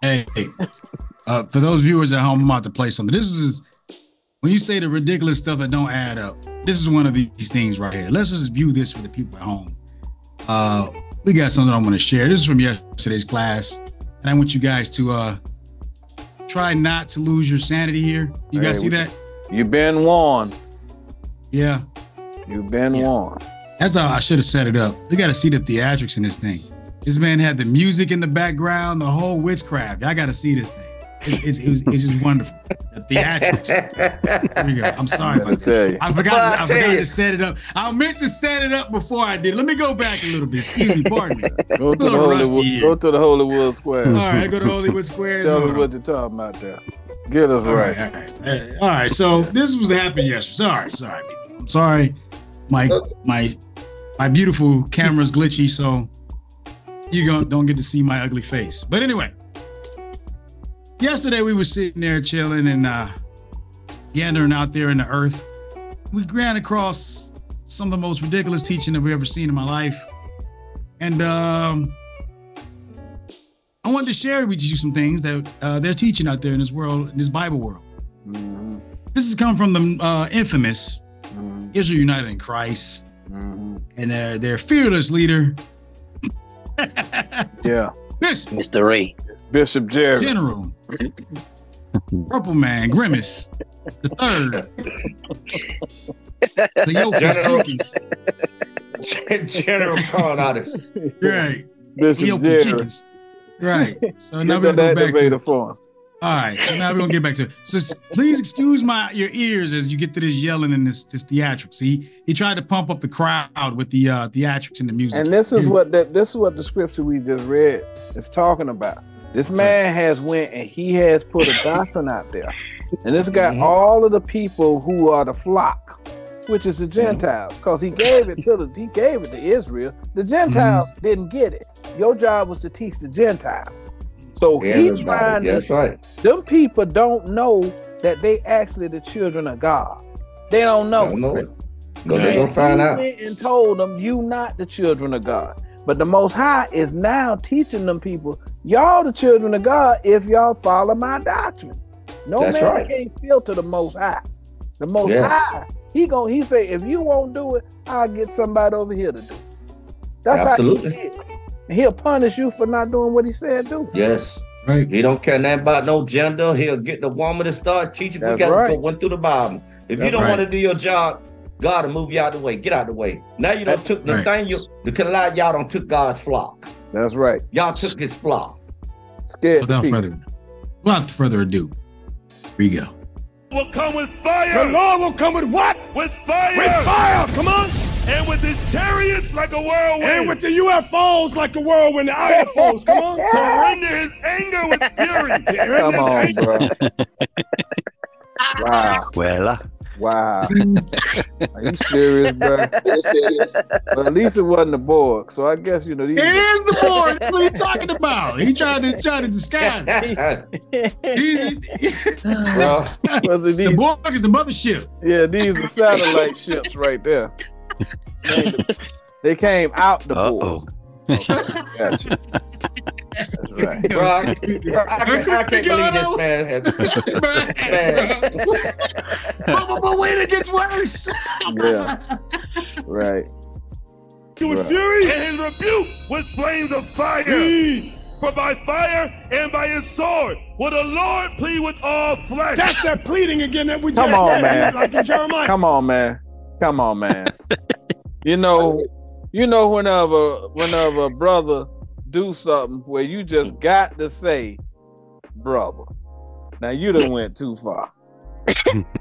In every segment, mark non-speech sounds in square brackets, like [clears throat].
Hey, uh, for those viewers at home, I'm about to play something. This is when you say the ridiculous stuff that don't add up. This is one of these things right here. Let's just view this for the people at home. Uh, we got something I want to share. This is from yesterday's class, and I want you guys to uh, try not to lose your sanity here. You guys Hey, see we- that? You've been warned. Yeah. You've been Yeah. warned. That's how I should have set it up. You got to see the theatrics in this thing. This man had the music in the background, the whole witchcraft. I got to see this thing. It's, it's, it was, it's just wonderful. The theatrics. Here we go. I'm sorry I about that. I forgot. I I forgot to set it up. I meant to set it up before I did. Let me go back a little bit. Excuse me. Pardon me. Go to the little rusty Hollywood. Go to the Hollywood Square. All right, go to Hollywood Square. Tell Hold us what you're talking about there. Get us All right. right, all right, all right. All right. So this was happened yesterday. Sorry, sorry. I'm sorry. My uh, my my beautiful camera's glitchy, so you don't don't get to see my ugly face. But anyway, yesterday we were sitting there chilling and uh gandering out there in the earth. We ran across some of the most ridiculous teaching that we ever seen in my life. And um I wanted to share with you some things that uh, they're teaching out there in this world, in this Bible world. Mhm, This has come from the uh, infamous mhm, Israel United in Christ mhm. and their, their fearless leader, Yeah. Bishop, Mr. Ray. Bishop Jerry. General, Purple Man, Grimace, the third, the [laughs] Yophis General. Jenkins, General calling out right, Bishop Yophis Jerry. Jenkins, right. So now we're gonna go back to the us. All right. So now we're gonna get back to it. So please excuse my your ears as you get to this yelling and this this theatrics. He he tried to pump up the crowd with the uh theatrics and the music. And this is what that this is what the scripture we just read is talking about. This man has went and he has put a doctrine out there. And it's got Mhm. all of the people who are the flock, which is the Gentiles, because he gave it to the he gave it to Israel. The Gentiles didn't get it. Your job was to teach the Gentiles. So he trying to That's right. them people don't know that they actually the children of God. They don't know. Don't know it. Go Yeah. they gonna And find out. and told them, "You not the children of God." But the Most High is now teaching them people, "Y'all the children of God if y'all follow my doctrine." No That's man right. can't filter the Most High. The Most Yes. High, he gon' he say, "If you won't do it, I'll get somebody over here to do." it." That's Absolutely. how he is. And he'll punish you for not doing what he said do. Yes. right. He don't care nothing about no gender. He'll get the woman to start teaching. We That's got to right. go one through the Bible. If you don't right. want to do your job, God will move you out the way. Get out the way. Now you don't took Right. Nathaniel. The lot y'all don't took God's flock. That's right. Y'all took his flock. Scared Without people. further without further ado, here we go. will come with fire. The Lord will come with what? with fire. With fire, come on. And with his chariots like a whirlwind. And with the UFOs like a whirlwind, the IFOs, come on. to render his anger with fury. Come on, bro. [laughs] Wow. Well, Wow. [laughs] Are you serious, bro? [laughs] Well, at least it wasn't the Borg. So I guess you know these. It is the board. What are you talking about? He tried to try to disguise. it. He's- Bro, the these, Borg is the mothership. yeah, these are satellite ships right there. [laughs] They came out the uh Borg. oh. Okay, gotcha. That's right. bro, I, [laughs] bro, I, can't, I can't believe this man has. [laughs] Man. but, but, but wait, it gets worse. Yeah. Right. With Right. fury. And his rebuke with flames of fire. Mm. For by fire and by his sword will the Lord plead with all flesh. That's that pleading again that we Come just on, read, man. Like in Jeremiah. Come on, man. Come on, man. You know, you know, whenever whenever a brother do something where you just got to say, brother. Now you done went too far.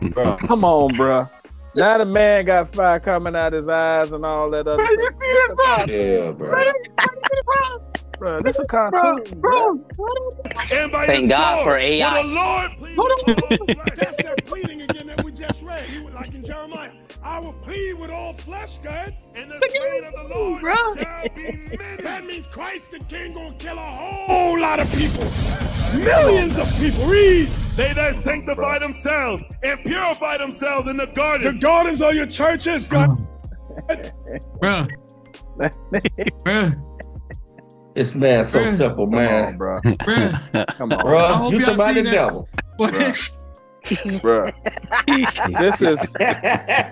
bro. [laughs] Come on, bro. Now the man got fire coming out his eyes and all that other stuff. Yeah, bro. Bro, this a cartoon, bro. and by Thank God sword for AI. will the Lord plead with all I will plead with all flesh, God. And the slain of the Lord shall be That means Christ the King gonna kill a whole lot of people. Millions of people. Read. They that sanctify themselves and purify themselves in the gardens. The gardens. gardens are your churches, God. Bruh. Bruh. [laughs] This man's so Bruh. simple, Come on, man. bro. Come on, I Bro, hope you y'all somebody seen the this. devil. But- bro. [laughs] This is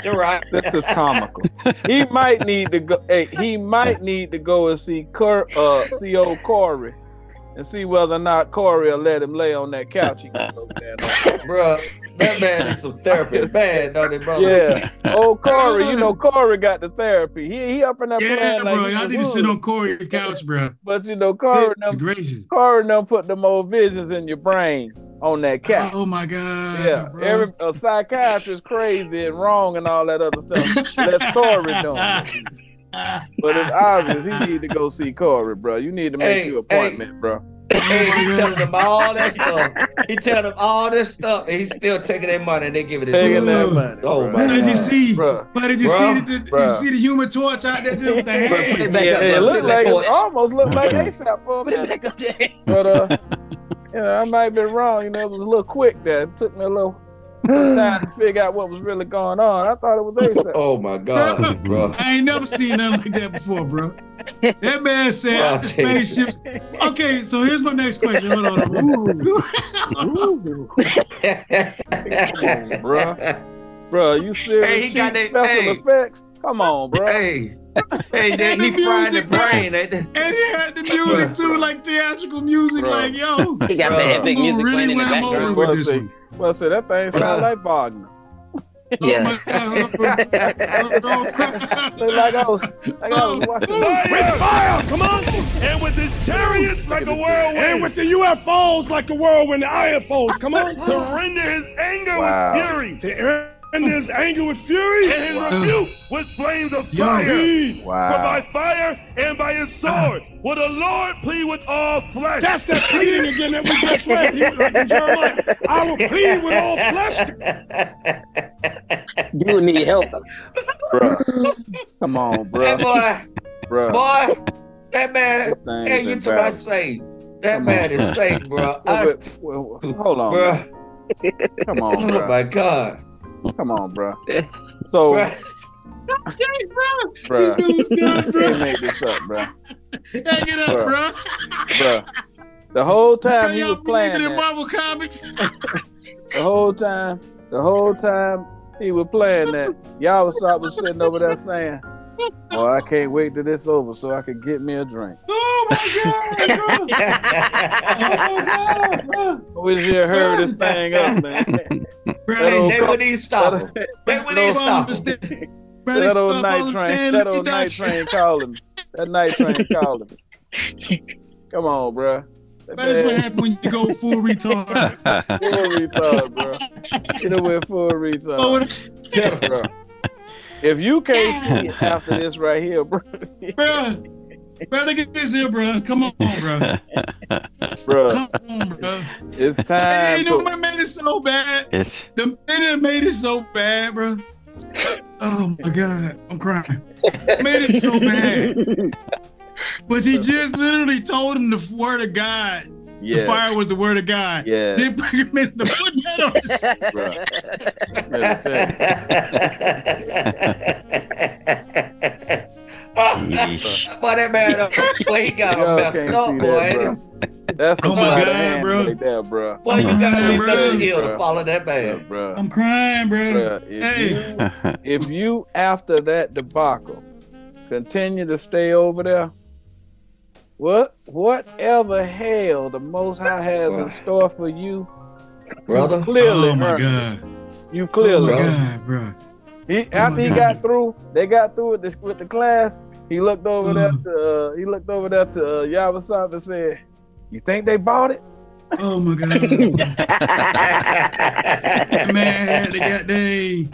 right. this is comical. He might need to go. Hey, he might need to go and see Cur, uh, see old Corey, and see whether or not Corey will let him lay on that couch. He can go down there. Bro, that man is some therapy. [laughs] Bad, don't it, brother? Yeah, [laughs] old oh, Corey. You [laughs] know Corey got the therapy. He he up in that yeah, plan like bro. he Y'all need to sit on Corey's couch, bro. But you know Corey Goodness them, gracious. Corey them put them old visions in your brain on that oh, couch. Oh my god. Yeah, bro. every a psychiatrist crazy and wrong and all that other stuff. That's Corey doing. But it's obvious he need to go see Corey, bro. You need to make Hey, your appointment, bro. Hey, he telling them all that [laughs] stuff. He telling them all this stuff, and he's still taking their money and they give it to Taking him. their money, Oh bro. my What did you see? Bruh. But did you Bruh. see the, did you see the human torch out there just with the But Put it hand? back Yeah, up It looked like back it almost looked like [laughs] ASAP for a Put it minute. back up there. But uh, you know, I might be wrong. You know, it was a little quick there. It took me a little time to figure out what was really going on. I thought it was ASAP. [laughs] Oh my God, bro. I ain't never seen nothing like that before, bro. That man said Bro, after spaceships. Okay, so here's my next question. Hold on. Ooh, bruh. bro, Bro, you serious? Hey, he got that- special hey. effects. Come on, bro. hey, hey, then he the fried the music, bro. brain. ain't? And he had the music too, like theatrical music. Bro. Like, yo, He got Bro. the epic music gonna playing in the really win him over background. with this one. Well, see, that thing sounds like Wagner. Oh my God. Like I was, like I was watching. With fire, come on! And with his chariots like a whirlwind. And with the UFOs like a whirlwind, the IFOs, come on. to render his anger Wow. with fury. To end his anger with fury. And his rebuke with flames of Yo. fire. Indeed. For by fire and by his uh-huh. sword will the Lord plead with all flesh. That's that pleading again that we just read. He was like in Jeremiah. I will plead with all flesh. You need help. Bruh. Come on, Hey, bro. boy, Bro. boy, that man. This Hey, you talking about embarrassing. Satan? That man is Satan, bro. I, Wait, wait, wait, wait, Hold on, bro. man. Come on, Oh my God, Come on, bro. [laughs] So, bro. bro, This dude's done, you bro. can't make this up, bro. Hang it up, bro. Bro, the whole Bro, time he was playing believing in that, Marvel Comics? [laughs] the whole time, the whole time he was playing that, y'all was, was sitting over there saying, "Well, I can't wait till this over so I can get me a drink." Oh my God, bro. [laughs] Oh, We just heard this thing up, man. Bro. That old They wouldn't even stop him. They wouldn't even stop him. Bro, they That old night train, damn that old night train calling me. That night train calling me. Come on, bro. That That's what man- happens when you go full retard. [laughs] Full retard, bro. You know we're full retard. Oh, what- Yeah, bro. If you can't see it [laughs] after this right here, bro, bro, bro, look at this here, bro. Come on, bro. [laughs] bro, Come on, bro. it's And time. you know To, what made it so bad? It's The minute made it so bad, bro. Oh my god, I'm crying. Made it so bad. But he just literally told him the word of God. The yeah, fire was the word of God. yeah, Then bring him in to put that on the [laughs] bro. yeesh. [laughs] [laughs] Boy, that man, uh, boy, he got him [laughs] Y'all messed can't up, see boy. that, bro. That's a Oh my sleight of God, hand bro. right there, bro. Boy, you got to be Bro. nothing ill Bro. to follow that Yeah, man. bro. I'm crying, bro. Bruh, if Hey. you if you after that debacle continue to stay over there, what whatever hell the Most High has in store for you, Brother, clearly Oh my earned it. god. You Oh clearly. my Bro. god, bro. He, Oh after my he God. got through, they got through with the, with the class. He looked over there Mm. to uh, he looked over there to uh, Yavasab and said, "You think they bought it?" Oh my god. Man had the goddamn.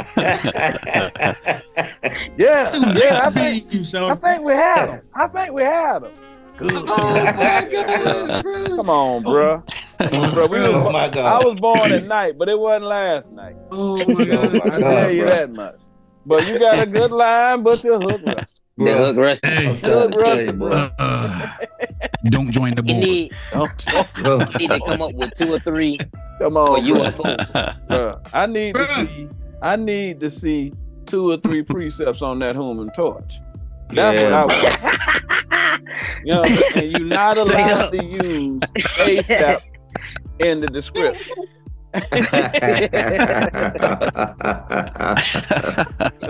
[laughs] Yeah, yeah. I think Beam, I think we had him. I think we had him. Oh my god, bro. Come on, bro. Bro we [laughs] was, oh my I was born at night, but it wasn't last night. Oh my god. I tell you bro. that much. But you got a good line, but your hook rusty. The hook rest. Hey. I'm trying to tell you, bro. Uh, uh, don't join the You board. need, Don't Bro. [laughs] you need to come up with two or three come on, you bro. and Boom. bro. I need to see. I need to see two or three precepts on that human torch. That's what I Yeah. want. You know, what I'm saying? and [laughs] you're not allowed to use ASAP in the description. [laughs] I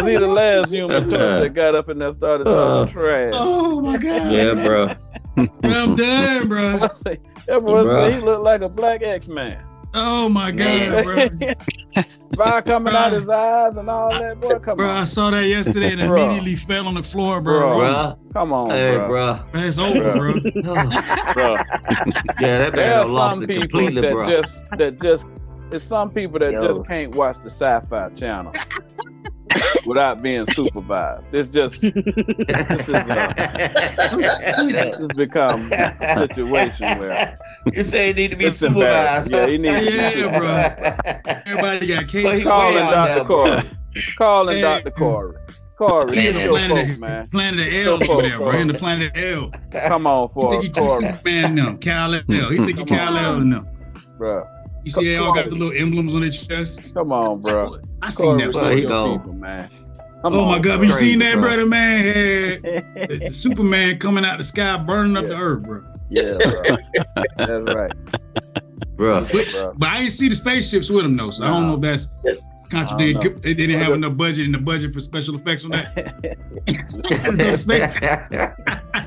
need the last human torch that got up and that started talking uh, trash. Oh my god. yeah, bro. I'm done, bro. [laughs] that boy said he looked like a black X Man. Oh my god, [laughs] bro. Fire coming out his eyes and all that, boy. Come Bro, I saw that yesterday and [laughs] immediately fell on the floor, bro. Bro. Bro. come on, Hey, bro. bro. It's over, bro. [laughs] Oh. bro. Yeah, that There man are lost some it people completely, that bro. just that just it's some people that Yo. just can't watch the sci-fi channel without being supervised. It's just this is uh, this has become a situation where you say he need to be supervised. Yeah, he needs to be Yeah, bro. Everybody got But cake. calling Dr. there, Corey. Calling Hey. Dr. Corey. Corey, He in the planet, folks, man. planet L Your over there, folks, bro. In the planet L. Come on He for think he can Corey, Superman them, Kal-El. He think he Come Cal. L in them. bro. You see, they all got the little emblems on their chest. Come on, bro. I seen that. Corey, Well, your people, man. Oh Come Oh my God! bro. You seen that, bro. brother? Man had the, the [laughs] Superman coming out the sky, burning up Yeah. the earth, bro. Yeah, [laughs] bro. That's right. bro. Which, bro. but I didn't see the spaceships with him though, so I don't know if that's contradicting. I. They didn't have enough budget in the budget for special effects on that.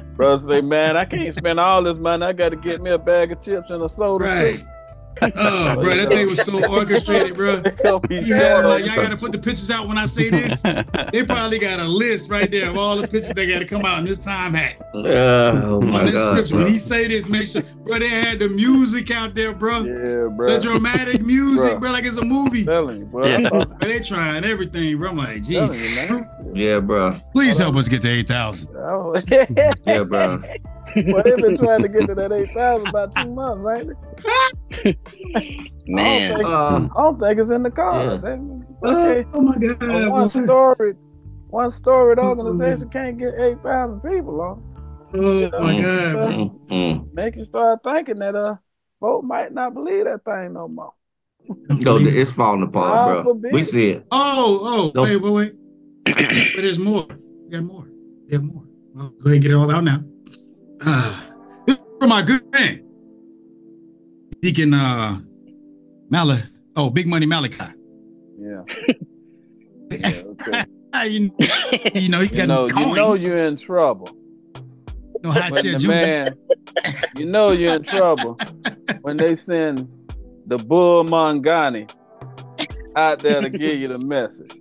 [laughs] Bro say, man, I can't spend all this money. I got to get me a bag of chips and a soda. right. Oh, oh, bro, that thing was so orchestrated, bro. [laughs] too. You had them like, y'all got to put the pictures out when I say this. They probably got a list right there of all the pictures that got to come out in this time hack. oh on my this god. scripture, bro. when he say this, make sure, bro, they had the music out there, bro. Yeah, bro. The dramatic music, Bruh. bro, like it's a movie. Telling you, bro. Yeah. Bro, they trying everything, bro. I'm like, Telling Jesus. man. Yeah, bro. Please help us get to 8,000. Oh, [laughs] Yeah, bro. Well, they've been trying to get to that 8,000 about two months, ain't it? [laughs] Man. Uh, I don't think it's in the cards. ain't it? Okay. Oh my God. A one story, one storied organization can't get 8,000 people on. Oh my God. bro. mm, mm. Make you start thinking that uh, folk might not believe that thing no more. No, it's falling God apart, bro. forbid. We see it. Oh, oh, No. wait, wait, wait. But there's more. We got more. We have more. Well, go ahead and get it all out now. [sighs] Uh, this for my good friend, Deacon uh, Mala. Oh, Big Money Malachi. Yeah. [laughs] yeah okay. [laughs] you, you know, he You got know, coins. you know you're in trouble. no hot when shit, the man, you know you're in trouble when they send the bull Mangani out there to give you the message.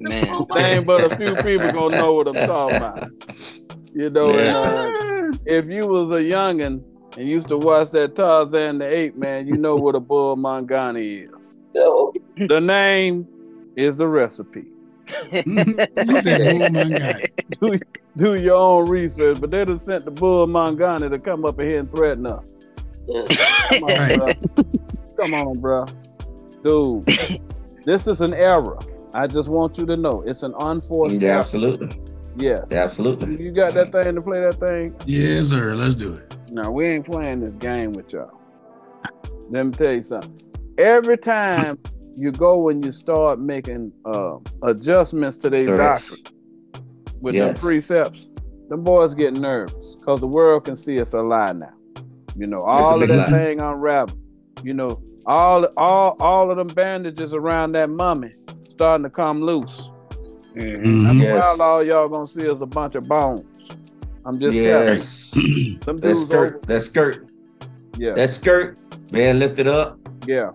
Man. There ain't but a few people gonna know what I'm talking about. You know, and, uh, if you was a youngin and used to watch that Tarzan the Ape Man, you know what a bull Mangani is. No. The name is the recipe. you said, my God. [laughs] do, do your own research, but they just sent the bull Mangani to come up here and threaten us. Come on, Right. bro. Come on, bro. Dude, [laughs] this is an error. I just want you to know it's an unforced Yeah, error. absolutely. Yes. Absolutely. You got that thing to play that thing? Yes, sir. Let's do it. No, we ain't playing this game with y'all. Let me tell you something. Every time [laughs] you go and you start making uh, adjustments to their Correct. doctrine with them Yes. precepts, them boys get nervous because the world can see it's a lie now. You know, all of big that lie. thing unraveled. You know, all all all of them bandages around that mummy starting to come loose. Mhm. After Yes. a while, all y'all gonna see is a bunch of bones. I'm just telling Yes. you. Them That dudes over, skirt. That skirt. yeah, That skirt. Man, lift it up. yeah,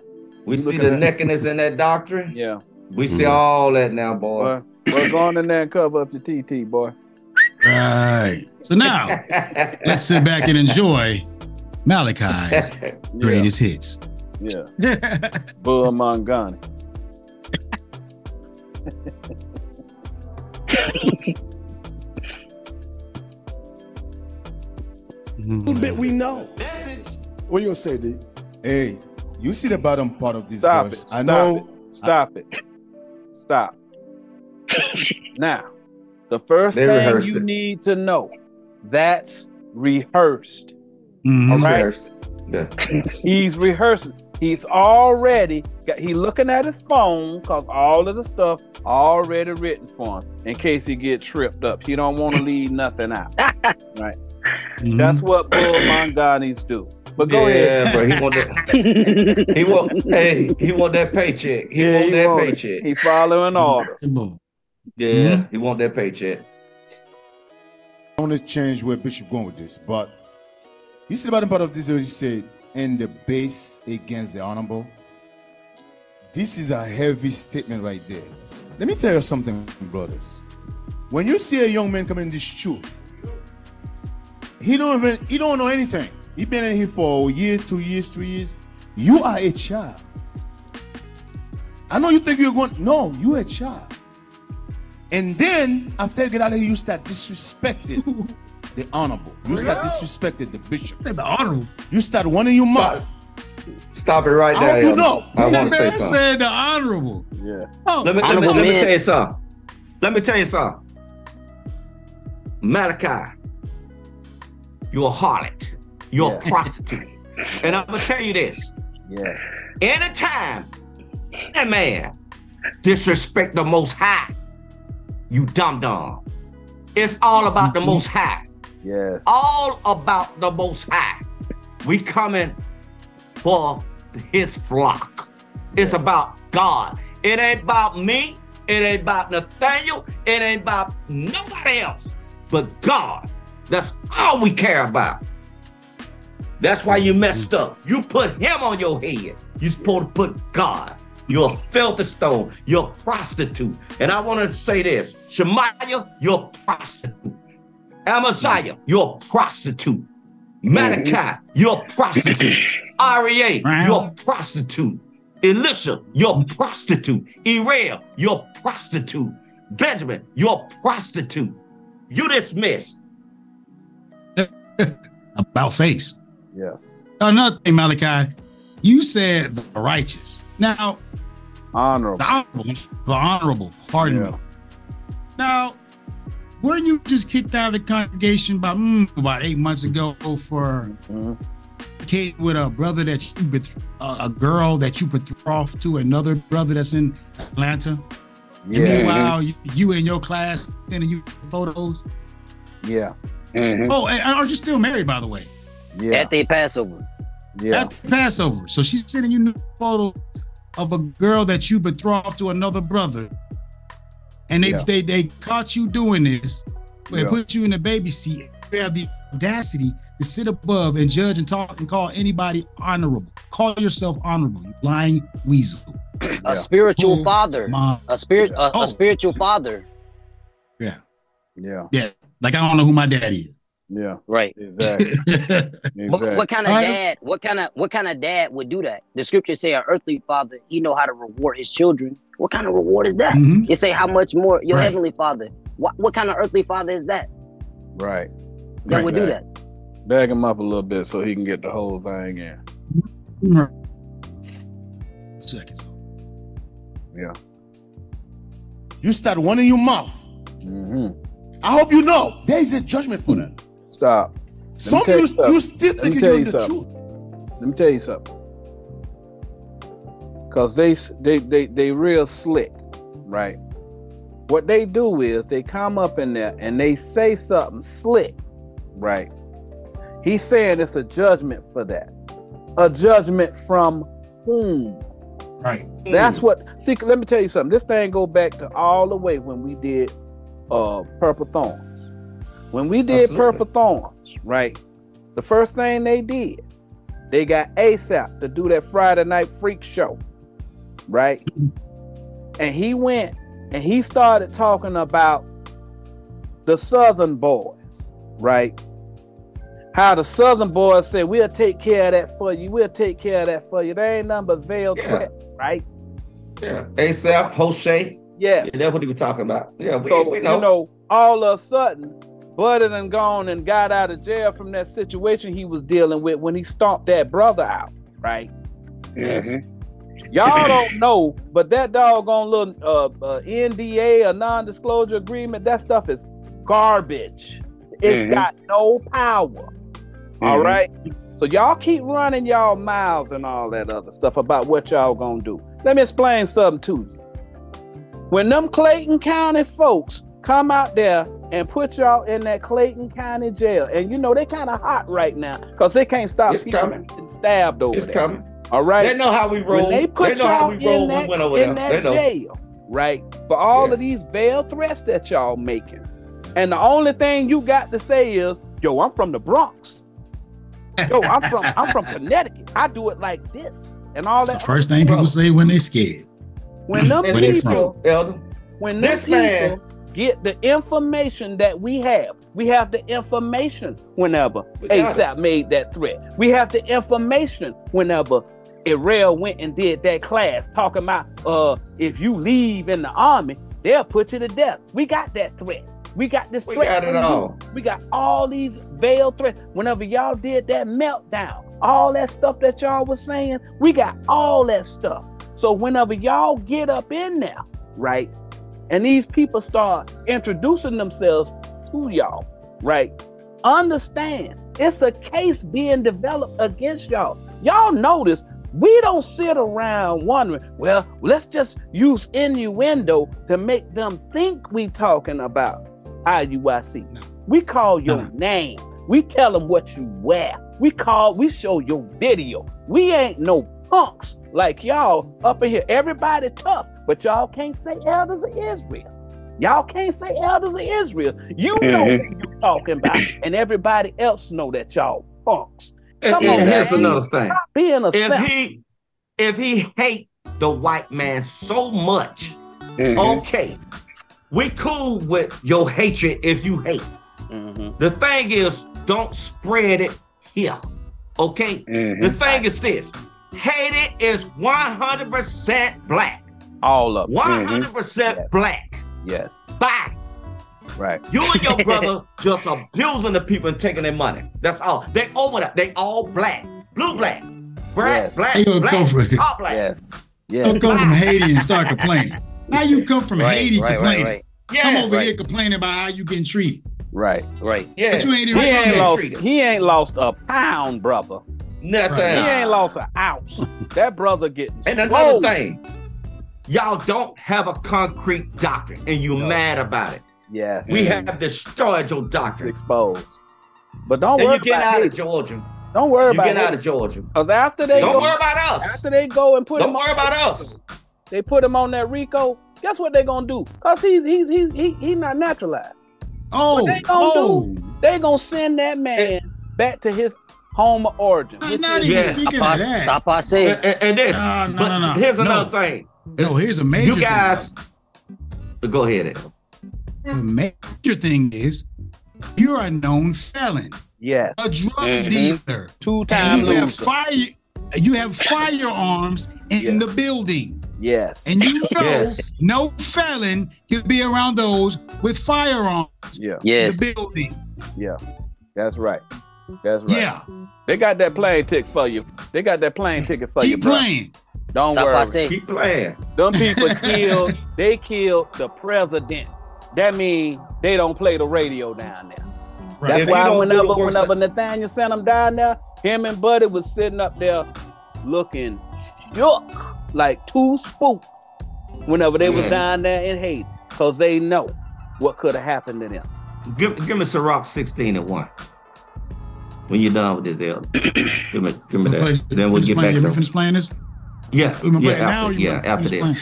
We You see looking the at- nakedness in that doctrine. yeah. We see all that now, boy. Boy, boy, go on in there and cover up your TT, boy. Right. So now, let's sit back and enjoy Malachi's [laughs] Yeah, greatest hits. yeah. [laughs] Bull Mangani. [laughs] little bit we know. What you gonna say, D? Hey, you see the bottom part of this Stop verse. it. I Stop know. it. Stop it. Stop. now, the first They thing you it. need to know that's rehearsed. Mhm. All right. First. Yeah. He's rehearsing. He's already got he looking at his phone because all of the stuff already written for him in case he get tripped up. He don't want to leave nothing out. [laughs] Right. Mhm. That's what Bull Manganis do. But go yeah, ahead. bro. He want that. [laughs] He want. hey, he want that paycheck. He Yeah, want that want it. paycheck. He following order. Yeah, Mm-hmm. he want that paycheck. I want to change where Bishop going with this, but you see the bottom part of this where he said, "And the base against the honorable." This is a heavy statement right there. Let me tell you something, brothers. When you see a young man coming in this truth, he don't even he don't know anything. He been in here for a year, two years, three years. You are a child. I know you think you're going. No, you a child. And then after you get out of here, you start disrespecting [laughs] the honorable. You start disrespecting the bishop. The honorable. You start running your mouth. Stop it right I there. hope you know. I want to Man, say something. said the honorable. Yeah. Oh, Let me, let me, let me tell you something. Let me tell you something. Malachi, you're a harlot. You're Yeah. a prostitute. And I'm gonna tell you this. Yes. Anytime that man disrespect the most high, you dumb dumb. It's all about the mm-hmm. most high. Yes. All about the most high. We coming for his flock. It's about God. It ain't about me. It ain't about Nathaniel. It ain't about nobody else but God. That's all we care about. That's why you messed mm-hmm. up. You put him on your head. You're supposed to put God. You're a filthy stone. You're a prostitute. And I want to say this Shemaiah, you're a prostitute. Amaziah, mm-hmm. you're a prostitute. Malachi, mm-hmm. you're a prostitute. [laughs] REA, you're a prostitute. Elisha, you're a prostitute. Uriel, you're a prostitute. Benjamin, you're a prostitute. You dismissed. [laughs] about face. Yes. Another thing, Malachi, you said the righteous. Now, Honorable. the honorable, the honorable, pardon me. Now, were you just kicked out of the congregation about mm, about eight months ago for kid with a brother that you beth- uh, a girl that you betrothed to another brother that's in Atlanta? And Yeah. meanwhile, you, you in your class sending you photos. Yeah. Oh, and aren't you still married, by the way? Yeah. At the Passover. Yeah. At the Passover. So she's sending you new photo of a girl that you betrothed to another brother. And they Yeah. they, they caught you doing this. They Yeah. put you in the baby seat. You have the audacity to sit above and judge and talk and call anybody honorable. Call yourself honorable, you lying weasel. A spiritual Who- father. Mom. A spirit. A, Oh. a spiritual father. Yeah. Yeah. Yeah. Like I don't know who my daddy Yeah. Right. Exactly. [laughs] is. What, what kind of dad? What kind of what kind of dad would do that? The scriptures say, "An earthly father, he know how to reward his children." What kind of reward is that? Mhm. It say, "How much more your Right. heavenly father?" What what kind of earthly father is that Right. that Right. would do that? Bag him up a little bit so he can get the whole thing in. Seconds. Yeah. You start one in your mouth. Mm-hmm. I hope you know there is a judgment for that. Stop. Some you, you you still Let me thinking you the something. truth. Let me tell you something. Cause they they they they real slick, right? What they do is they come up in there and they say something slick, right? He's saying it's a judgment for that. A judgment from whom? Right. That's what. See, let me tell you something. This thing go back to all the way when we did uh Purple Thorns. When we did Absolutely. Purple Thorns, right? The first thing they did, they got ASAP to do that Friday night freak show, right? And he went and he started talking about the Southern boys, right? How the Southern boys said, We'll take care of that for you. We'll take care of that for you. There ain't nothing but veiled Yeah. threats, right? Yeah. ASAP, Jose. Yes. Yeah, that's what he was talking about. Yeah, we, So, we know. you know, all of a sudden, Buddy done gone and got out of jail from that situation he was dealing with when he stomped that brother out, right? Yes. Y'all [laughs] don't know, but that doggone little uh, uh, NDA, a non-disclosure agreement, that stuff is garbage. It's Mhm. got no power. All Mhm. right. So y'all keep running y'all mouths and all that other stuff about what y'all gonna do. Let me explain something to you. When them Clayton County folks come out there and put y'all in that Clayton County jail. And you know they kind of hot right now because they can't stop It's people coming. getting stabbed over It's there. coming. All right. They know how we roll. When they put know how y'all we roll. in that, we in that They know. jail, right? For all of these veiled threats that y'all making. And the only thing you got to say is, yo, I'm from the Bronx. Yo, I'm from I'm from [laughs] Connecticut. I do it like this. And all That's the first thing people say when they scared. When them And Where they people, from? Elder. when This them man- people get the information that we have, we have the information whenever ASAP made that threat. We have the information whenever Irel went and did that class talking about uh if you leave in the army, they'll put you to death. We got that threat. We got this We threat. We got it all. We got all these veiled threats. Whenever y'all did that meltdown, all that stuff that y'all was saying, we got all that stuff. So whenever y'all get up in there, right, and these people start introducing themselves to y'all, right, understand it's a case being developed against y'all. Y'all notice we don't sit around wondering, well, let's just use innuendo to make them think we talking about IUIC. No. We call your No. name. We tell them what you wear. We call, we show your video. We ain't no punks like y'all up in here. Everybody tough, but y'all can't say elders of Israel. Y'all can't say elders of Israel. You know Mhm. what you're talking about, and everybody else know that y'all punks. Come and on, here's man. another thing. Stop being a If simp. he if he hate the white man so much, Mhm. okay. We cool with your hatred if you hate. Mhm. The thing is, don't spread it here. Okay? The thing is this. Hated is 100% black. All of them. 100% Yes. black. Yes. Bye. Right. You and your [laughs] brother just abusing the people and taking their money. That's all. They over that. They all black. Blue black. Black, Yes. black, They gonna black, come for [laughs] all black. Yes. Don't come from Haiti and start complaining. [laughs] How you come from Right, Haiti right, right, complaining? right, Come Yeah. over right. here complaining about how you getting treated. Right. right. Yeah. But you ain't He even ain't lost. treated. He ain't lost a pound, brother. Nothing. Right. He ain't lost an ounce. That brother getting. And another swole. thing, y'all don't have a concrete doctrine and you No. mad about it. Yes. We Yeah. have destroyed your It's doctrine. exposed. But don't And worry you get about out it. of Georgia. Don't worry You about get out of Georgia. Because after they Don't go, worry about us. after they go and put Don't him worry on about that us. RICO, They put him on that RICO. Guess what they're gonna do? Cause he's he's he's he, he not naturalized. Oh, What they gonna oh. They gonna send that man back to his home of origin. I'm not is- even Yes. speaking of Sapa, that. Sapa And, said, and, and this. No, no, but no, no. here's No. another thing. No, here's a major You guys, go ahead. The major thing is you're a known felon, Yes, a drug Mhm. dealer. two And time you have fire you have firearms in Yeah. the building. Yes, And you know Yes. no felon can be around those with firearms yeah, yes. the building. yeah. That's right. That's right. Yeah. They got that plane ticket for you. They got that plane ticket for you. Keep bro. Playing. Don't Sapa worry. said, Keep playing. Them people [laughs] killed. They killed the president. That means they don't play the radio down there. Right. That's If why don't do whenever the work whenever Nathaniel sent him down there, him and Buddy was sitting up there looking shook like two spooks whenever they was Yeah. down there in Haiti. Cause they know what could have happened to them. Give, give me Sirach 16 and 1. When you're done with this, L. [clears throat] give me, give me Play- that. Then we'll get playing- back you to finish playing this? Yeah, We yeah, now? after, yeah, gonna after this. playing?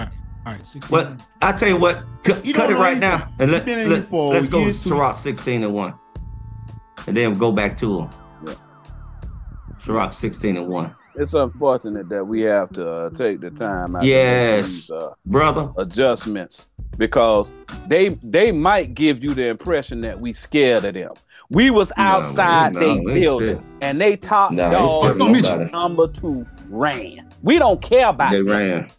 All right, all right 16. But I tell you what, cut, You cut it right anything. now and let, You've been in here let, for let's go years, too. Sirach 16 and 1. And then go back to them. Yeah. Sirach 16 and 1. It's unfortunate that we have to uh, take the time out to make Yes. these, uh, Brother, adjustments because they they might give you the impression that we scared of them. We was outside no, they ain't building shit. and they top Nah, ain't dog scared of nobody. number two ran. We don't care about they them. ran.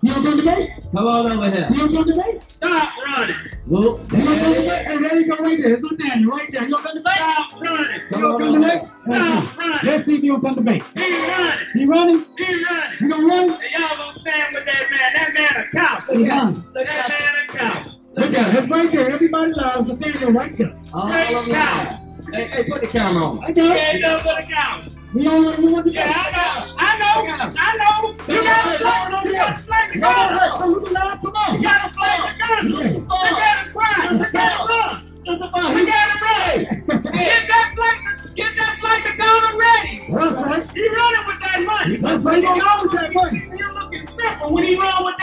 You don't come debate? Come on over here. You don't come debate? Stop running. Well, you don't come debate? Hey, there you go right there. It's Nathaniel right there. You don't come debate? Stop running. You don't come debate? Stop running. Let's see if you don't come debate. He running. He running? He running. You gonna run? And y'all gonna stand with that man. That man a cop. Look at him. That man a cop. Look at him. It's right there. Everybody loves Nathaniel right there. All right, cop. Hey, hey, put the camera on. I got it. Yeah, you know, put the camera. We don't let him win the. Yeah, I know. I know. I know. You gotta flag on. You gotta flag the gun. You gotta flag the gun. You gotta crying. You gotta run. It's a fire. We gotta run. Get that flag. Get that flag to gun ready. That's right. He running with that money. That's right. He running with that money. He looking simple when he run with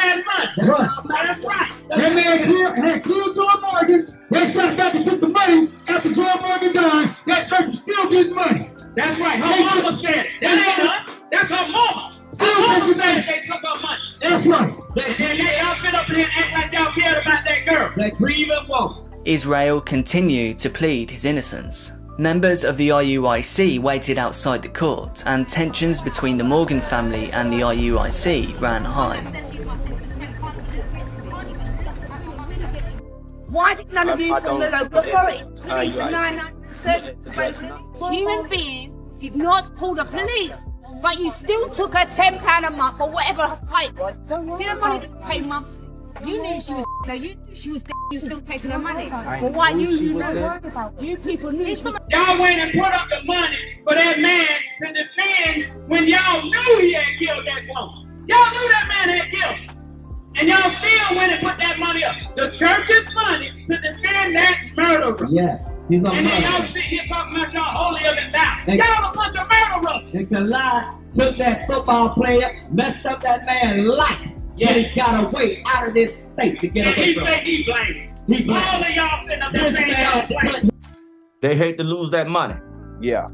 Israel continued to plead his innocence. Members of the IUIC waited outside the court, and tensions between the Morgan family and the IUIC ran high. Why did none of you I from the don't- local authority police the are- 997 Human beings did not call the police, but you still took her £10 a month or whatever her height was. See the money that you pay monthly? You knew she was no, you knew she was you still taking her money. But why you you know? You people knew she was Y'all went and put up the money for that man to defend when y'all knew he had killed that woman. Y'all knew that man had killed her. And y'all still went and put that money up. The church's money to defend that murderer. Yes, he's a And then y'all sit here talking about y'all holier than thou. Thank- Y'all a bunch of murderers. And Kalai took that football player, messed up that man's life. Yet he got away out of this state to get And away he from say it. he blamed. He blamed. All of y'all sitting up there saying y'all blamed. They hate to lose that money. Yeah.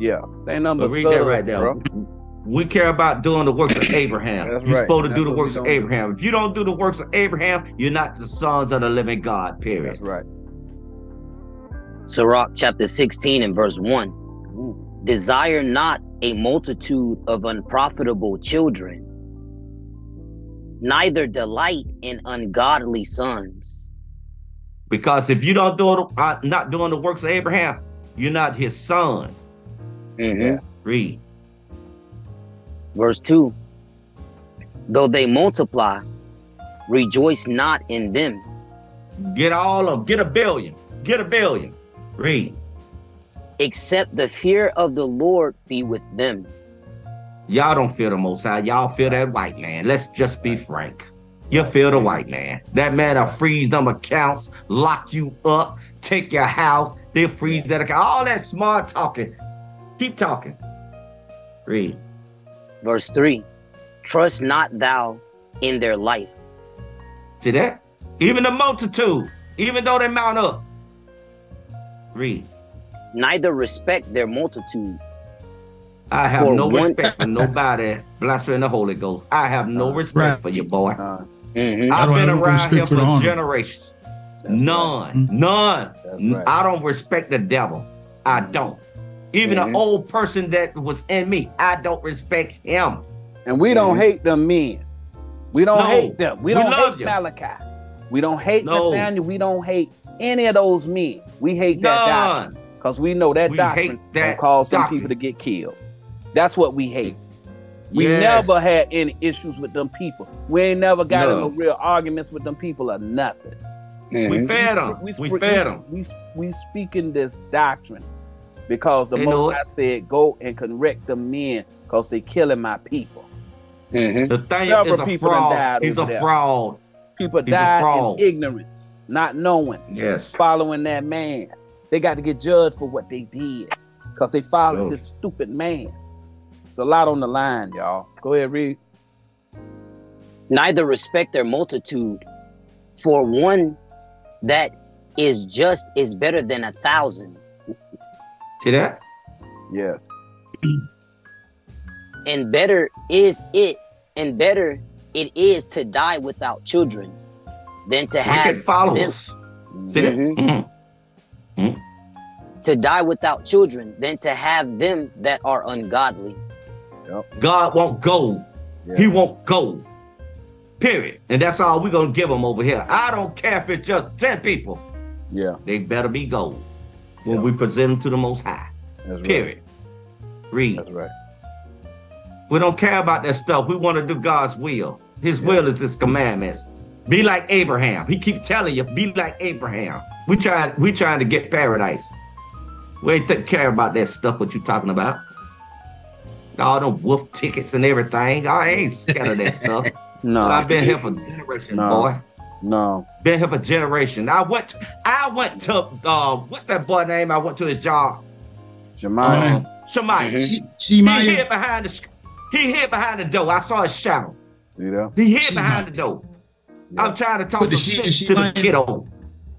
Yeah. They number But read that right there. bro. We care about doing the works of Abraham. That's You're right. supposed to That's do the works of gonna do. Abraham. If you don't do the works of Abraham, you're not the sons of the living God, period. That's right. Sirach chapter 16 and verse 1. Desire not a multitude of unprofitable children, neither delight in ungodly sons. Because if you don't do it, uh, not doing the works of Abraham, you're not his son. Mhm. Read. Verse 2 Though they multiply, rejoice not in them. Get all of them. Get a billion. Get a billion. Read. Except the fear of the Lord be with them. Y'all don't feel the most high. Y'all feel that white man. Let's just be frank. You feel the white man. That man will freeze them accounts, lock you up, take your house, they'll freeze that account. All that smart talking. Keep talking. Read. Verse 3 Trust not thou in their life. See that? Even the multitude, even though they mount up. Read. neither respect their multitude. I have For no one- respect for nobody blaspheming the Holy Ghost. I have no uh, respect right. for you, boy. Mhm. I've don't been have no around respect here for the for honor. generations. None, mm-hmm. none. That's right. I don't respect the devil. I mm-hmm. don't. Even Mhm. an mm-hmm. old person that was in me, I don't respect him. And we don't hate them men. We don't No. hate them. We, We don't love hate you. Malachi. We don't hate No. Nathaniel. We don't hate any of those men. We hate that doctrine None. because we know that We doctrine hate will that cause some doctrine. people to get killed. That's what we hate. We Yes. never had any issues with them people. We ain't never got in No. no real arguments with them people or nothing. We Mhm. fed them. We, sp- fed them. We, we speaking this doctrine because the They most. I said, go and correct the men because they killing my people. Mhm. Nathaniel is Several a people done fraud. died He's a there. fraud. People He's a died fraud. in ignorance, not knowing, Yes. following that man. They got to get judged for what they did because they followed Yes. this stupid man. It's a lot on the line, y'all. Go ahead, read. Neither respect their multitude, for one that is just is better than a thousand, See that? Yes. [clears throat] and better is it, and better it is to die without children than to have Wicked them, followers. See that? Mhm. Mhm. to die without children than to have them that are ungodly. God won't go. He won't go. Period. And that's all we're gonna give him over here. I don't care if it's just 10 people. Yeah. They better be gold when we present them to the most high. That's right. Period. Read. That's right. We don't care about that stuff. We want to do God's will. His will is his commandments. Be like Abraham. He keep telling you, be like Abraham. We trying, we trying to get paradise. We ain't th- care about that stuff. What you talking about? All them wolf tickets and everything. I ain't [laughs] scared of that stuff. No. I've been here for generations, No. boy. No. Been here for generation. I went. I went to. Uh, what's that boy name? I went to his job. Jemima. Um, Shemaiah. She, He hid behind the. He hid behind the door. I saw his shadow. You know? He hid She behind the door. I'm trying to talk some she- she to the might- kiddo.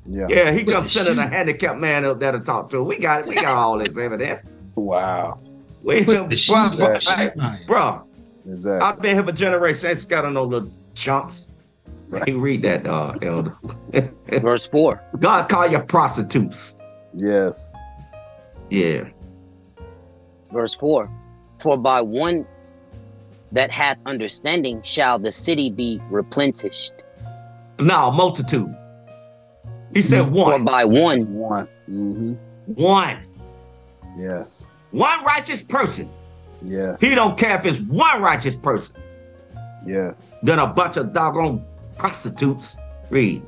Yeah. Yeah, he But comes the sending a handicapped man up there to talk to. We got we got all this evidence. Wow. We, But the she- bro, the she hey, might. bro, Exactly. I've been here for generations. I ain't scared of no little chumps. You read that, uh, elder. [laughs] Verse 4. God call you prostitutes. Yes. Yeah. Verse 4 For by one that hath understanding shall the city be replenished. No, multitude. He said For one. by one, One. Mm-hmm. One. Yes. One righteous person. Yes. He don't care if it's one righteous person. Yes. Then a bunch of doggone prostitutes. Read.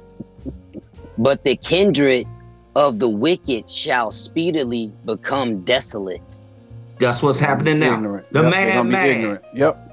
but the kindred of the wicked shall speedily become desolate. That's what's happening now. Ignorant. The Yep, they're man gonna be mad. ignorant. Yep.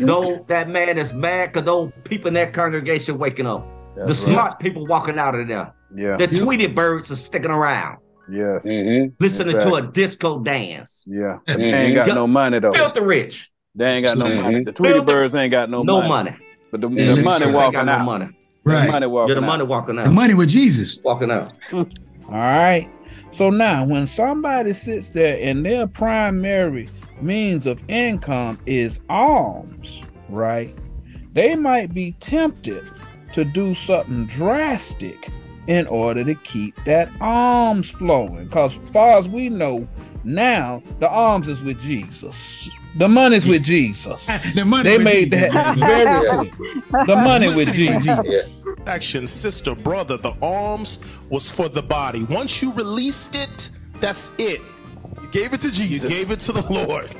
No, that man is mad because those people in that congregation waking up. That's the right. smart people walking out of there. Yeah. The Tweety birds are sticking around, Yes. Mm-hmm. listening Exactly. to a disco dance. Yeah. Mhm. They ain't got no money though. Filthy rich. They ain't got no Mhm. money. The Tweety Filthy- Birds ain't got no, No money. money. But the, Yeah, the they money just Ain't walking got no out. money. The Right. money Yeah, walking the out. money walking The out. money with Jesus. Walking out. [laughs] All right. So now, when somebody sits there and their primary means of income is alms, right? They might be tempted to do something drastic in order to keep that alms flowing. Because, far as we know, now the alms is with Jesus. The money's with Jesus. [laughs] The money They with made Jesus. that [laughs] very clear. The money with Jesus. Action, sister, brother, the alms was for the body. Once you released it, that's it. You gave it to Jesus. You gave it to the Lord.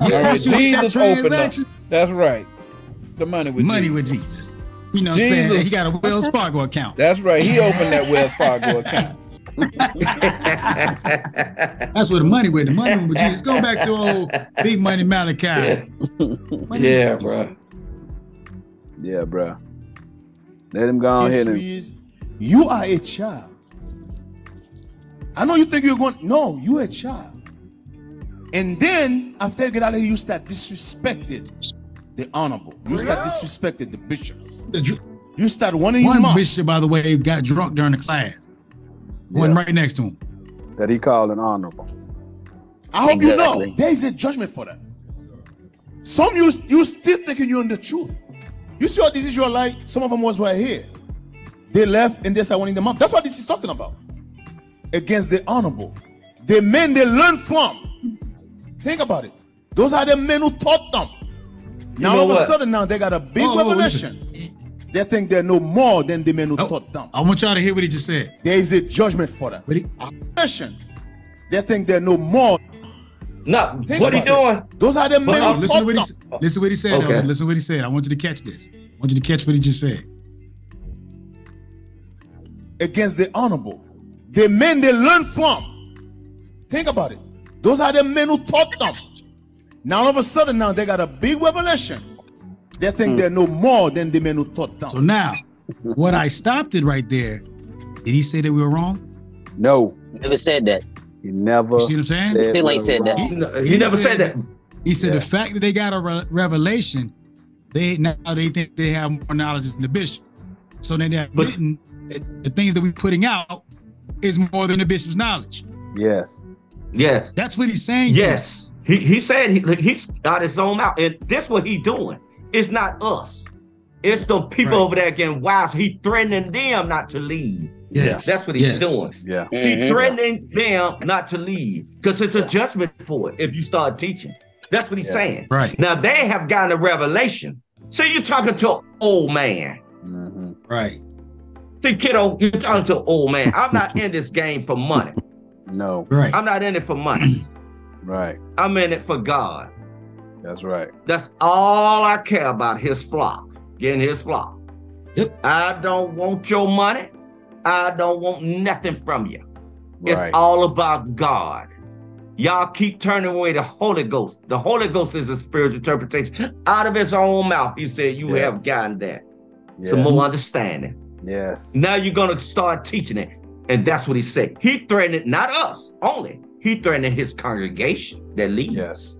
All right, once you that Jesus opened up. That's right. The money with money Jesus. with Jesus. You know what I'm saying? He got a Wells Fargo account. That's right. He opened that Wells Fargo account. [laughs] That's where the money with. The money with Jesus. Go back to old Big Money Malachi. Money Yeah, with bro. Yeah, bro. Let him go ahead History and is you are a child. I know you think you're going. No, you're a child. And then after you get out of here, you start disrespecting the honorable. You start disrespecting the bishops. The dr- You start wanting One him up. bishop, by the way, got drunk during the class. One Yeah. right next to him. that he called an honorable. I hope you know there is a judgment for that. Some you you still thinking you're in the truth. You see what this is your like? Some of them was right here. They left and they started wanting them up. That's what this is talking about. Against the honorable. The men they learn from. Think about it. Those are the men who taught them. Now know all of a sudden now they got a big Oh, oh. They think they know more than the men who Oh. taught them. I want y'all to hear what he just said. There is a judgment for that. But he, Revelation. They think they know more. No, Think what he about doing? Those are the men who listen to taught what he them. said. Listen to what he said. Okay. Elder. Listen what he said. I want you to catch this. I want you to catch what he just said. against the honorable. The men they learn from. Think about it. Those are the men who taught them. Now all of a sudden now they got a big revelation. They think hmm. they know more than the men who taught them. So now, what I stopped it right there. Did he say that we were wrong? No, Never said that. he never. You see what I'm saying? said Still ain't said were that. wrong. He, he never said that. He said Yeah. the fact that they got a re- revelation, they now they think they have more knowledge than the bishop. So then they're But- admitting that the things that we're putting out is more than the bishop's knowledge. Yes. Yes. That's what he's saying. to. Yes. He he said he, he's got his own mouth. And this what he doing. It's not us. It's the people Right. over there getting wise. He threatening them not to leave. Yes. That's what he's Yes. doing. Yeah. He Mhm. threatening them not to leave because it's a judgment for it if you start teaching. That's what he's Yeah. saying. Right. Now they have gotten a revelation. So you're talking to an old man. hmm Right. See, kiddo, you're talking to an old man. I'm not in this game for money. No. Right. I'm not in it for money. [clears throat] Right. I'm in it for God. That's right. That's all I care about. His flock, getting his flock. Yep. I don't want your money. I don't want nothing from you. It's all about God. Y'all keep turning away the Holy Ghost. The Holy Ghost is a spiritual interpretation. Out of his own mouth, he said, You Yeah. have gotten that. Yeah. Some more understanding. Yes. Now you're gonna start teaching it. And that's what he said. He threatened not us only. He threatened his congregation that leads. Yes.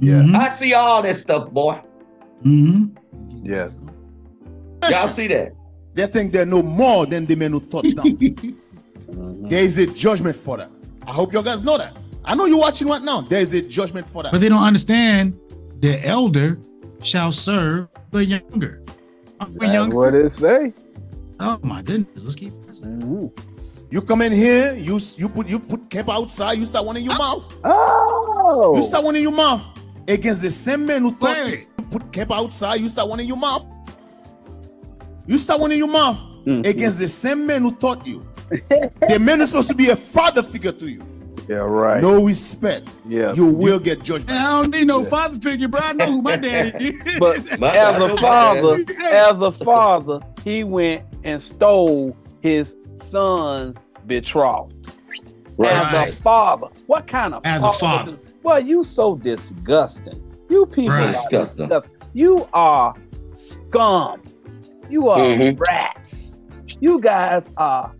Yeah. I see all that stuff, boy. Mm-hmm. Yes. Y'all see that? They think they know more than the men who thought [laughs] them. Mm-hmm. there is a judgment for that. I hope you guys know that. I know you're watching right now. There is a judgment for that. But they don't understand the elder shall serve the younger. Aren't we That's younger? what it say. Oh my goodness. Let's keep You come in here, you you put you put cap outside, you start one in your mouth. Oh, You start one in your mouth against the same man who taught you. You put cap outside, you start one in your mouth. You start one in your mouth mm-hmm. against the same man who taught you. [laughs] the man is supposed to be a father figure to you. Yeah, right. No respect. Yeah. You will get judged. I don't need no father figure, bro. I know who my daddy [laughs] is. But My [laughs] as a father, as a father, he went and stole his son's betrothed. As a father, what kind of As a father. do- Well, you so disgusting. You people Right. are Disgusting. disgusting. You are scum. You are Mhm. rats. You guys are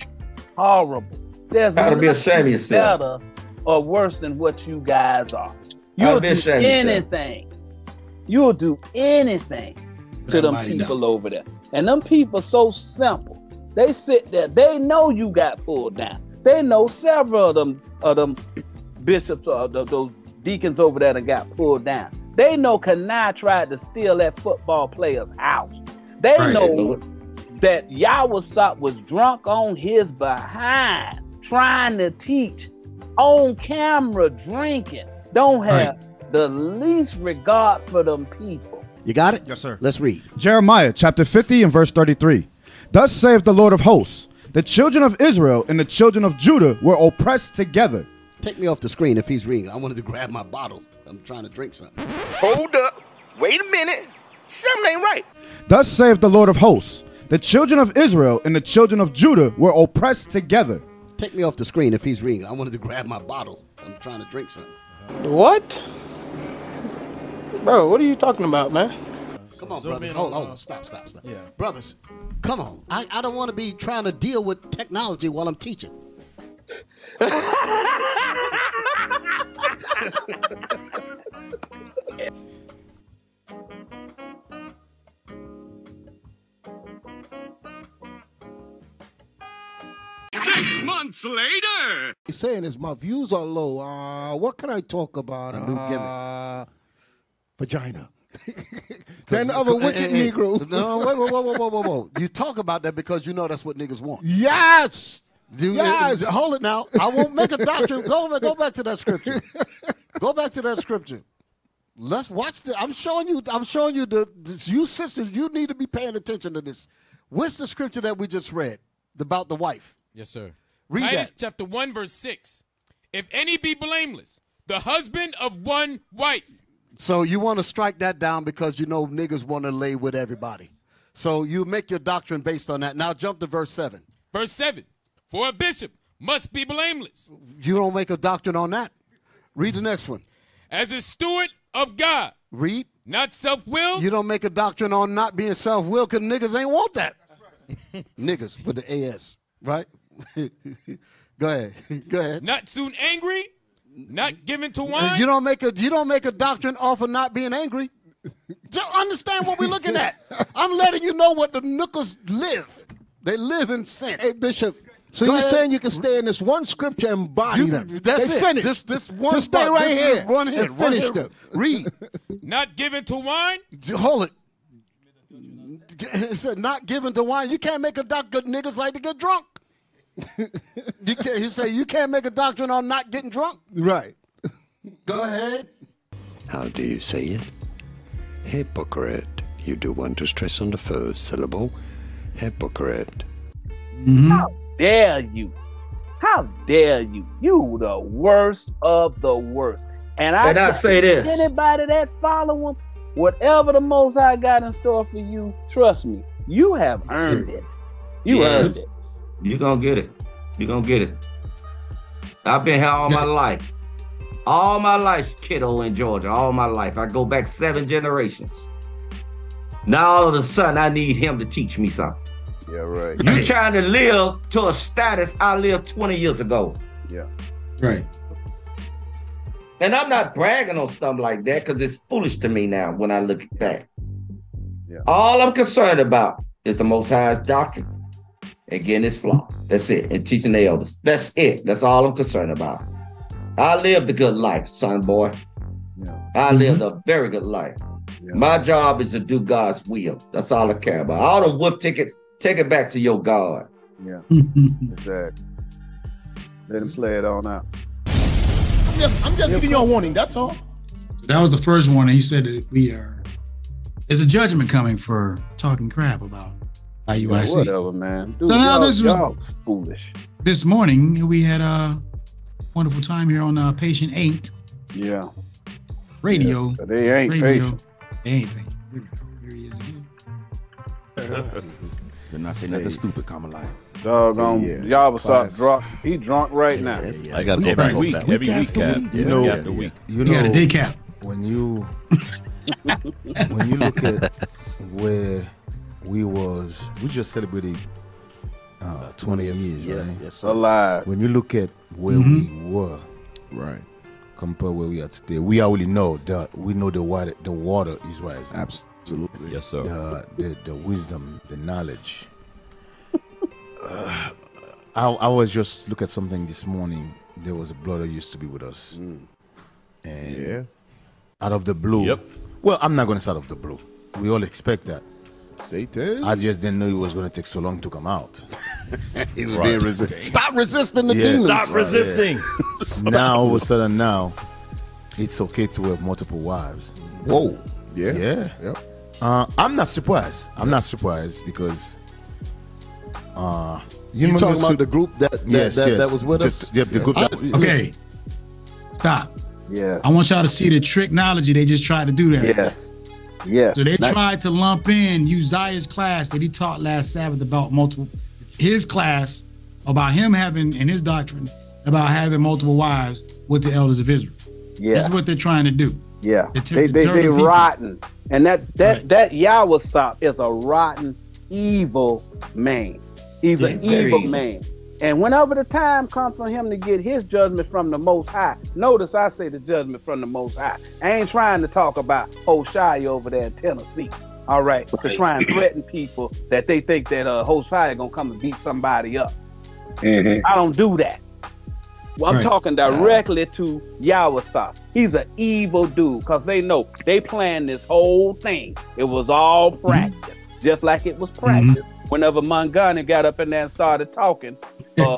horrible. There's Gotta be nothing ashamed of yourself. better or worse than what you guys are. You'll be do ashamed of yourself. anything. You'll do anything to That them people dog. over there. And them people so simple. They sit there. They know you got pulled down. They know several of them of them bishops or th- those deacons over there that got pulled down. They know Kanai tried to steal that football player's house. They Right. know that Yawasop was drunk on his behind, trying to teach on camera, drinking. Don't have the least regard for them people. You got it? Yes, sir. Let's read. Jeremiah chapter 50 and verse 33. Thus saith the Lord of hosts, the children of Israel and the children of Judah were oppressed together. Take me off the screen if he's reading. I wanted to grab my bottle. I'm trying to drink something. Hold up. Wait a minute. Something ain't right. Thus saith the Lord of hosts, the children of Israel and the children of Judah were oppressed together. Take me off the screen if he's reading. I wanted to grab my bottle. I'm trying to drink something. What? Bro, what are you talking about, man? Come on, brothers. Hold, hold on. Stop, stop, stop. Yeah. Brothers, come on. I, I don't want to be trying to deal with technology while I'm teaching. Six months later. He's saying is my views are low. Uh, what can I talk about? A new gimmick. Uh, vagina. [laughs] then other wicked Hey, hey, hey. [laughs] No, wait, wait, whoa, whoa, whoa, whoa, whoa. You talk about that because you know that's what niggas want. Yes. You- uh, Yes. Hold it now. I won't make a doctrine. Go, go back to that scripture. Go back to that scripture. Let's watch the. I'm showing you. I'm showing you the, the. You sisters, you need to be paying attention to this. What's the scripture that we just read about the wife? Yes, sir. Read Titus that. chapter 1, verse 6. If any be blameless, the husband of one wife. So you want to strike that down because you know niggas want to lay with everybody. So you make your doctrine based on that. Now jump to verse seven. Verse 7. For a bishop must be blameless. You don't make a doctrine on that. Read the next one. As a steward of God. Read. Not self-willed. You don't make a doctrine on not being self-willed because niggas ain't want that. [laughs] niggas with the AS, right? [laughs] Go ahead. [laughs] Go ahead. Not soon angry. Not given to wine. You don't make a you don't make a doctrine off of not being angry. Just understand what we're looking at. [laughs] I'm letting you know what the nookers live. They live in sin. Hey, Bishop. So Go you're ahead. saying you can stay in this one scripture and body You- them? that's they it. Finished. This- this one Just stay right This is here. one hit, and finish them. [laughs] Read. Not given to wine. Hold it. [laughs] It said not given to wine. You can't make a doctrine. Niggas like to get drunk. You can't, he said you can't make a doctrine on not getting drunk. Right. Go ahead. How do you say it? Hypocrite. You do want to stress on the first syllable. Hypocrite. Mm-hmm. How dare you? How dare you? You the worst of the worst. And I, And I say this. Anybody that follow him, whatever the most High got in store for you, trust me, you have earned it. You Yes. earned it. You gonna get it. You're gonna get it. I've been here all my life. All my life, kiddo in Georgia. All my life. I go back seven generations. Now all of a sudden I need him to teach me something. Yeah, right. You trying to live to a status I lived 20 years ago. Yeah. Right. And I'm not bragging on something like that because it's foolish to me now when I look back. Yeah. All I'm concerned about is the Most High's doctrine and getting his flock. That's it. And teaching the elders. That's it. That's all I'm concerned about. I lived a good life, son boy. I lived mm-hmm. a very good life. My job is to do God's will. That's all I care about. All the wolf tickets, take it back to your God. Yeah. [laughs] exactly. Let him play it on out. I'm just, I'm just giving you a warning. That's all. So that was the first warning. He said that we are, there's a judgment coming for talking crap about IUIC. whatever, man. Dude, so now y'all- this was foolish. this morning. We had a wonderful time here on uh, Patient Eight Yeah. Radio. Yeah, they ain't radio. patient. They ain't patient. Here we go. Here he is again. [laughs] Did not say nothing stupid, common life. Doggone, Yeah. y'all was up drunk. He drunk right now. I gotta go Every back on week, that. every Week week, Cap. week. You know, week after week. You know, When you [laughs] when you look at where [laughs] we was, we just celebrated uh, 20 years, Yeah, right? yes, sir. Alive. When you look at where Mhm. we were, right, compared where we are today, we already know that we know the water. The water is rising. Absolutely, yes, sir. The the, the wisdom, the knowledge. Uh, I, I was just look at something this morning. There was a brother used to be with us, and Yeah. out of the blue. Yep. Well, I'm not going to start out of the blue. We all expect that. Satan. I just didn't know it was going to take so long to come out. [laughs] He was being resi- Stop resisting the Yes. demons. Stop resisting. [laughs] now all of a sudden, now it's okay to have multiple wives. Whoa. Yeah. Yeah. Yep. Uh, I'm not surprised. I'm not surprised because uh, You remember talking Su- about the group that that, Yes, that, yes. that was with The- us? yep, the group I- that- listen, Okay. Stop. Yes. I want y'all to see the tricknology they just tried to do there. Yes. Yes. So they Not- tried to lump in Uzziah's class that he taught last Sabbath about multiple, his class about him having and his doctrine about having multiple wives with the elders of Israel. Yeah, This Yes. is what they're trying to do. Yeah, They took they they, they people. rotten, and that that that Yawasop is a rotten, evil man. He's an Yeah, very evil evil. man, and whenever the time comes for him to get his judgment from the Most High, notice I say the judgment from the Most High. I ain't trying to talk about Hoshai over there in Tennessee. All right, to try and threaten people that they think that uh, Hoshai gonna come and beat somebody up. I don't do that. Well, I'm Right. talking directly to Yawasop. He's an evil dude because they know they planned this whole thing. It was all practice, just like it was practice. Whenever Mangani got up in there and started talking, uh,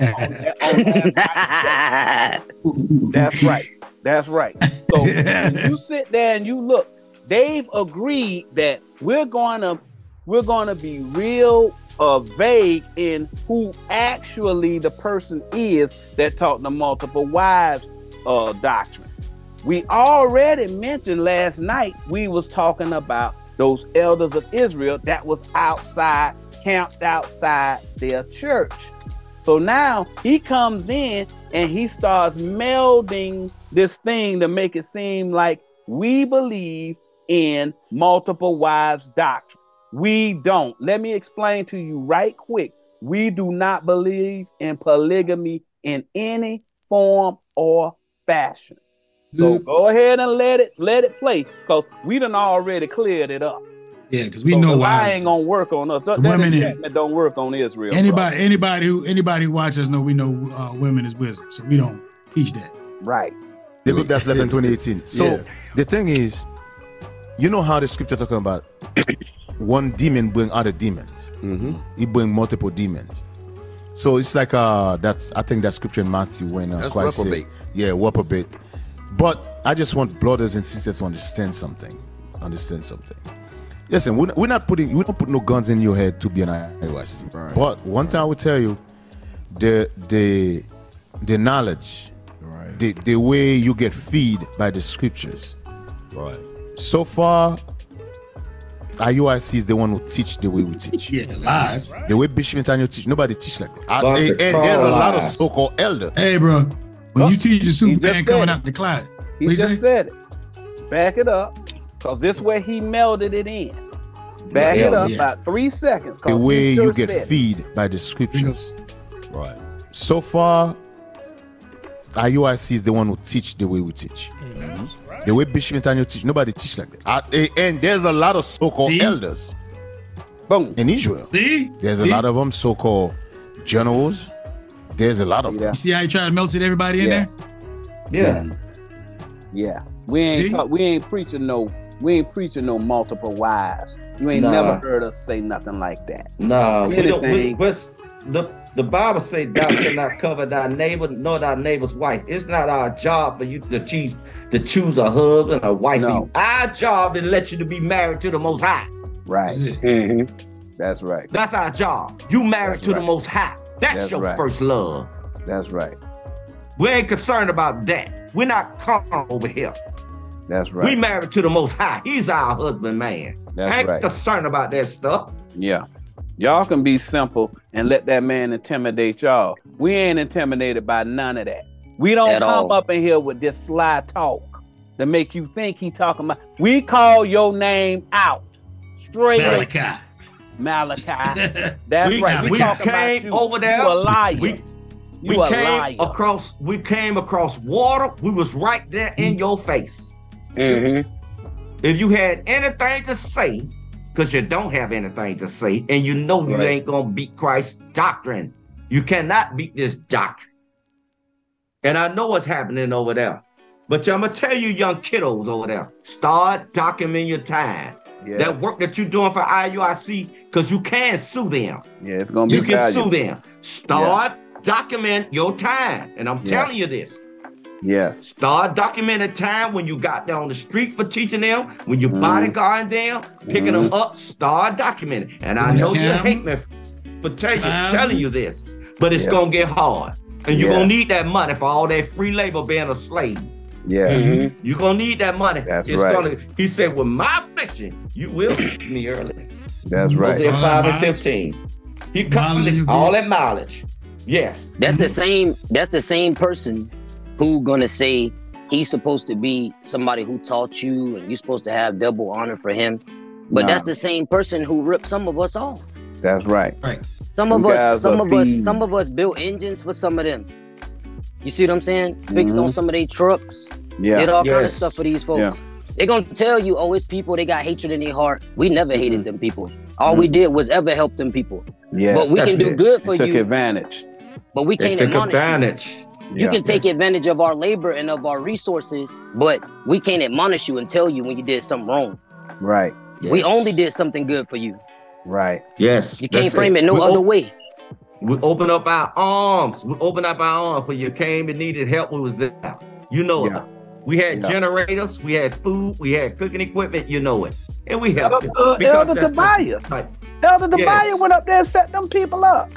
that's right. That's right. So you sit there and you look, they've agreed that we're going to we're going to be real uh, vague in who actually the person is that taught the multiple wives uh, doctrine. We already mentioned last night we was talking about those elders of Israel that was outside, camped outside their church. So now he comes in and he starts melding this thing to make it seem like we believe in multiple wives doctrine. We don't. Let me explain to you right quick. We do not believe in polygamy in any form or fashion. So go ahead and let it let it play because we done already cleared it up. Yeah, because we So know the why. lie ain't gonna work on us. That, The that women in- enchantment don't work on Israel. bro. Anybody, anybody who anybody who watches us know we know uh, women is wisdom, so we don't teach that. Right. The book that's left in 2018. So Yeah. the thing is, you know how the scripture talking about [coughs] one demon bring other demons. Mm-hmm. He bring multiple demons. So it's like uh that's I think that scripture in Matthew when uh, That's Christ said, reprobate. yeah, reprobate. But I just want brothers and sisters to understand something. Understand something. Listen, we're, we're not putting we don't put no guns in your head to be an IUIC. Right. But one thing I will tell you, the the the knowledge, right. the the way you get feed by the scriptures. Right. So far, IUIC is the one who teach the way we teach. Yeah, lies. The way Bishop Nathanyel teach, nobody teach like that. Bunch and, of and there's a lot of so-called elder. Hey, bro, when you teach the just Superman said coming it. out the cloud, He just say? said it. Back it up, cause this way he melded it in. Back Yeah, it up yeah. about three seconds. The way sure you get said it. feed by the scriptures. Right. So far, IUIC is the one who teach the way we teach. The way Bishop Nathanyel teach, nobody teach like that. Uh, eh, and there's a lot of so-called See? elders Boom. in Israel. See? There's a lot of them so-called generals. There's a lot of them. You see how he tried to melt it everybody in there? Yes. Yeah. Yeah. We ain't talk, we ain't preaching no we ain't preaching no multiple wives. You ain't Nah. never heard us say nothing like that. No, we don't, we, Anything. what's- the the Bible say thou shalt not cover thy neighbor nor thy neighbor's wife. It's not our job for you to choose to choose a husband or wife. No. Our job is to let you to be married to the Most High. Right. That's. Mm-hmm. That's right. That's our job. You married That's to the. Most High. That's, That's your right. first love. That's right. We ain't concerned about that. We're not carnal over here. That's right. We married to the Most High. He's our husband, man. That's ain't right. concerned about that stuff. Yeah. Y'all can be simple and let that man intimidate y'all. We ain't intimidated by none of that. We don't At come all. up in here with this sly talk to make you think he talking about. We call your name out straight. Malachi. Malachi. [laughs] That's we, right. We, we came about you. over there. You a liar. We, you we a came liar. across. We came across water. We was right there in your face. Mm-hmm. If you had anything to say, because you don't have anything to say, and you know you Right. ain't gonna beat Christ's doctrine, you cannot beat this doctrine. And I know what's happening over there. But I'm gonna tell you, young kiddos over there, start documenting your time. Yes. That work that you're doing for IUIC, because you can sue them. Yeah, it's gonna be You can valuable. sue them. Start document your time. And I'm Yes. telling you this. Yes. Start documenting time when you got there on the street for teaching them, when you Mhm. bodyguarding them, picking them Mhm. up. Start documenting. And I know you hate me f- for tell you, telling you this, but it's Yeah. gonna get hard. And you're Yeah. gonna need that money for all that free labor being a slave. Yeah. Mhm. You're gonna need that money. That's it's right. gonna he said, with my affliction, you will [clears throat] see me early. That's right. Hosea All 5 and 15. He comes you all that mileage. Yes. That's the same. That's the same person who gonna say he's supposed to be somebody who taught you, and you're supposed to have double honor for him. But Nah. that's the same person who ripped some of us off. That's right. Right. Some of You us, some are of us, some of us built engines for some of them. You see what I'm saying? Fixed on Mhm. some of their trucks. Yeah. Did all kind of stuff for these folks. Yeah. They're gonna tell you, oh, it's people they got hatred in their heart. We never Mm-hmm. hated them people. All we did was ever help them people. Yeah. but we can do it. good for They took you, advantage. but we They can't took admonish you. Advantage. You Yeah. can take advantage of our labor and of our resources, but we can't admonish you and tell you when you did something wrong. Right. We only did something good for you. Right. Yes. You can't frame it, no We other op- way. We open up our arms. We open up our arms when you came and needed help. We was there. You know Yeah. it. We had Yeah. generators. We had food. We had cooking equipment. You know it, and we helped you. Uh, because Elder that's Tobias. the- like, Elder Yes. Went up there and set them people up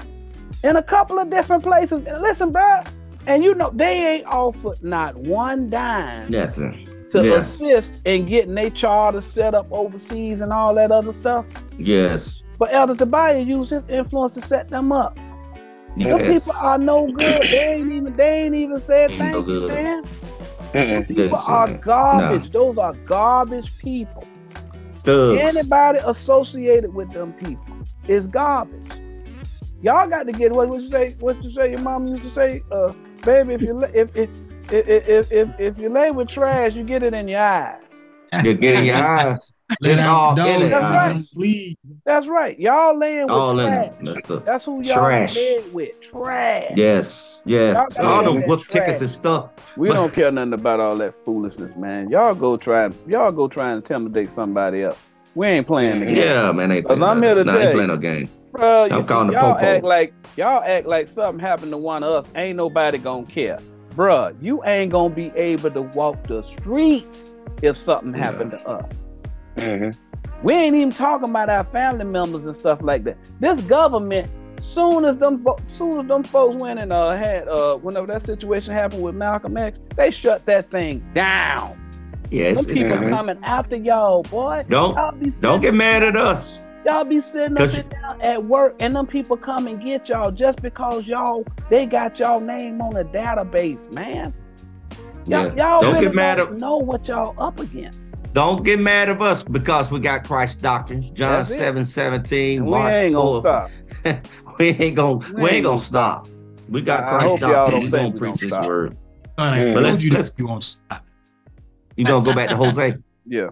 in a couple of different places. Listen, bro, and you know they ain't offered not one dime Nothing. to Yeah. assist in getting their charter set up overseas and all that other stuff. Yes. But Elder Tobias used his influence to set them up. Them Yes. people are no good. They ain't even they ain't even said Ain't thank no you, good. man. Mm-mm. People Yes, are man. garbage. Those are garbage people. Thugs. Anybody associated with them people is garbage. Y'all got to get what what you say? What you say? Your mom used to say, uh, "Baby, if you if if if if if, if you lay with trash, you get it in your eyes." You get it in your eyes. [laughs] Let It's all dogs in it. That's right. That's right. Y'all laying with All trash. That's the That's who y'all Trash. led with. Trash. yes, yes. Y'all gotta All get them that whoop tickets and stuff. We But- don't care nothing about all that foolishness, man. Y'all go try. Y'all go try and intimidate somebody up. We ain't playing the game. Yeah, man. Ain't Cause playing I'm no- here to nah, tell ain't you. playing no game. Bro, I'm calling the y'all act like y'all act like something happened to one of us. Ain't nobody gonna care, Bruh, You ain't gonna be able to walk the streets if something happened to us. Mhm. We ain't even talking about our family members and stuff like that. This government, soon as them, fo- soon as them folks went and uh, had uh, whenever that situation happened with Malcolm X, they shut that thing down. Yes, Them it's people coming. coming after y'all, boy. Don't be don't get mad at us. Y'all be sitting up and down at work, and them people come and get y'all just because y'all they got y'all name on a database, man. Y'all, Yeah. y'all Don't really get mad don't at know what y'all up against. don't get mad at us because we got Christ's doctrines. John That's it. 7, 17. And we ain't gonna stop. [laughs] we ain't gonna we, ain't gonna stop. We got I Christ's hope y'all doctrines. don't We gonna preach gonna this word. God, I But let's- you let's- that you won't stop. You gonna go back to Jose? [laughs] Yeah.